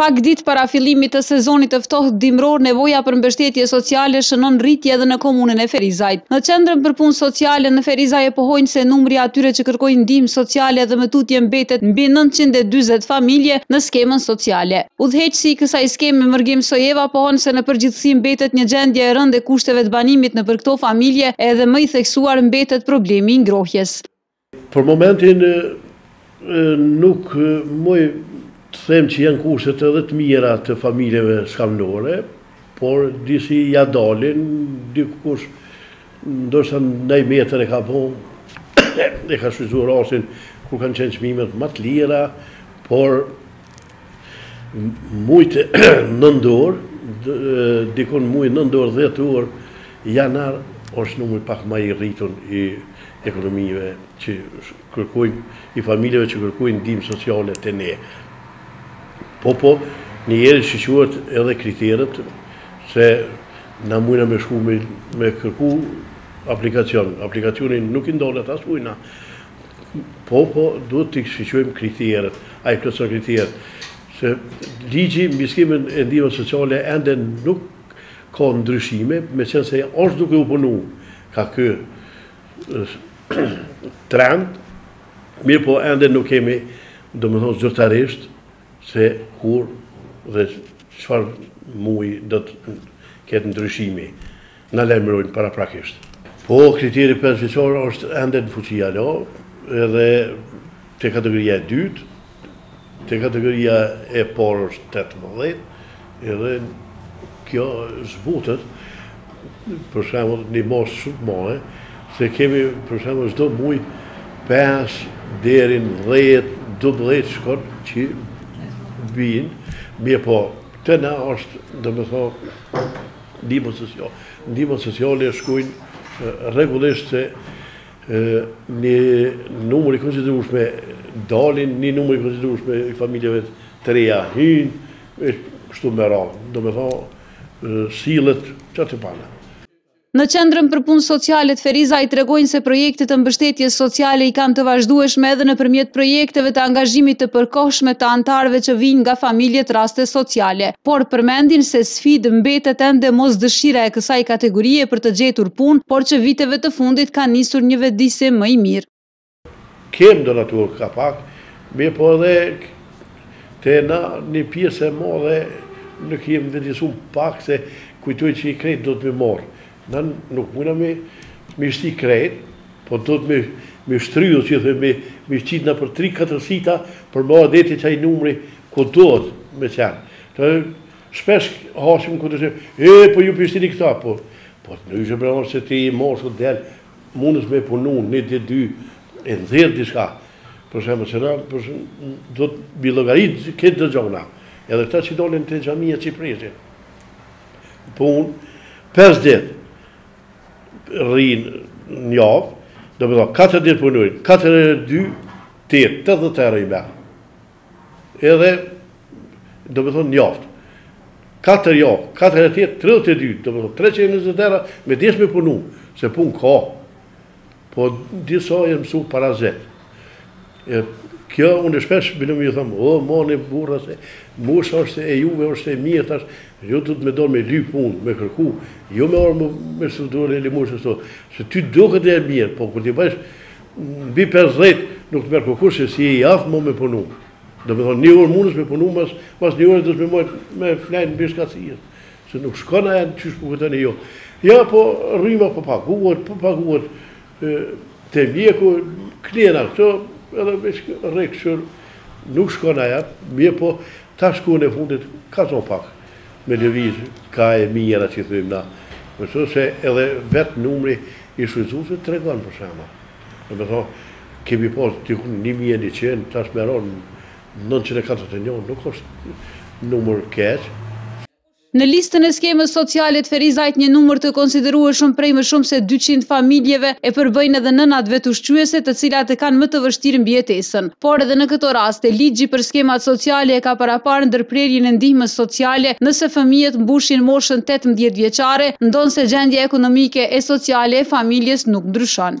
Pak ditë para fillimit të sezonit të ftohtë dimëror, nevoja për mbështetje sociale shënon rritje edhe në komunën e Ferizajt. Në Qendrën për Punë Sociale në Ferizaj pohojnë se numri i atyre që kërkojnë ndihmë sociale edhe më tutje mbetet mbi nëntëqind e dyzet familje në skemën sociale. Udhëheqësi i kësaj skeme, Mërgim Sojeva, pohon se në përgjithësi mbetet një gjendje e rëndë e kushteve të banimit nëpër këto familje, edhe më i theksuar mbetet problemi i ngrohjes. Për momentin nuk muj të them që janë kushtet edhe të mira të familjeve skamnore, por disi ja dalin, dikush ndoshta ndonji metër e ka bo, e ka shfrytëzu rasin, kur kanë qenë çmimet ma të lira, por Mujt nëntor, dikun mujt nëntor, dhjetor, janar është numri pak ma i rritun i ekonomive që kërkojnë, i familjeve që kërkojnë ndihmë sociale te ne. Po, po, njeri shiqohet edhe kriteret, se na mujna me shku me kërku aplikacion. Aplikacioni nuk i ndalet askujna, Po, po, duhet t'i shiqojmë kriteret, a i plotëson kriteret. Se ligji mbi skemën e ndihmës sociale ende nuk ka ndryshime, meqenëse është duke u punu kah ky trend, mirëpo ende nuk kemi, domethonë zyrtarisht, se kur dhe çfarë muaj do të ketë ndryshimi. Na lajmërojnë paraprakisht. Po, kriteri pesëvjeçar është ende në fuqi alo, edhe te kategoria e dytë, te kategoria e parë është tetëmbëdhjetë, edhe kjo zbutet, për shembull, një masë shumë të madhe, se kemi për shembull çdo muaj pesë deri në dhjetë, dymbëdhjetë shkon që vijnë, mirëpo te na është, domethënë, Ndihmat sociale shkojnë rregullisht se një numër i konsiderueshëm dalin, një numër i konsiderueshëm i familjeve të reja hyjnë, e kështu me radhë. Domethënë sillet ça të para. Në Qendrën për Punë Sociale të Ferizajt tregojnë se projekte të mbështetjes sociale i kanë të vazhdueshme edhe nëpërmjet projekteve të angazhimit të përkohshëm të anëtarëve që vijnë nga familjet raste sociale, por përmendin se Sfidë mbetet ende mos dëshira e kësaj kategorie për të gjetur punë, por që viteve të fundit ka nisur një vetëdijësim më i mirë. Kemë donatorë ka pak, mirëpo edhe te na një pjesë e madhe nuk jemi vetëdijësu pak se kujtojnë që krejt duhet me marrë. Na nuk mujna me i shti krejt, po duhet me i shtrydhë si thojnë me i shti nëpër tri katër sita për me ardhë deri te qaj numri ku duhet me qenë. Shpesh hasim ku të shë, e, po ju pishtini këta, po, po të ndryshë bre mos se ti i mos të del, mundesh me punu, një dhe dy, e nxjerr diçka, për shembull, se na, për shembull, do të bi llogaritë, këtë dhe gjona, edhe këta që dalin te xhamia që i presin, po unë, pesë ditë, rrinë një javë, domethënë, katër ditë punojnë, katër herë dy, tetë, tetëdhjetë rrinë, Edhe, domethënë një javë. Katër javë, katër herë tetë, 32, domethënë, 320 euro, me dashtë me punu, se punë ka. Po, disa e mësu parazitë. E, kjo, unë e shpesh, bile me ju thom, o, more burra, se mosha është e juve, është e mirë, tash, ju të të me do me lyp punë, me kërku, jo me u marrë me sociale n'ki moshë, se ty duket e mirë, po, kur t'i bëjsh, Mbi pesëdhjetë nuk të merr kurrkush se s'je i aftë më me punu. Domethënë, një orë mundesh me punu, mas, mas një ore duhet me mojtë me flajnë mbi shkatësijës. Se nuk shkon aja në qysh po kujton e jo. Ja, po rrima po paguat, po paguat të mjeku, klena këto, edhe veç rrekë qërë, nuk shkon aja, mirëpo tash kohën e fundit, ka zanë pak. Me lëviz kah e mira si thojmë na. Kështu se edhe vetë numri i shfrytëzuesve tregon për shembull. Domethënë kemi pas diku një mijë e njëqind, tash me ra nëntëqind e katërdhjetë e një, nuk është numër keq. Në listën e skemës sociale të Ferizajt një numër të konsiderueshëm prej më shumë se dyqind familjeve e përbëjnë edhe nënat vetushqyese të cilat e kanë më të vështirë mbijetesën. Por edhe në këto raste, ligji për skemat sociale e ka paraparë ndërprerjen e ndihmës sociale nëse fëmijët mbushin moshën tetëmbëdhjetë vjeçare, ndonëse gjendja ekonomike e sociale e familjes nuk ndryshon.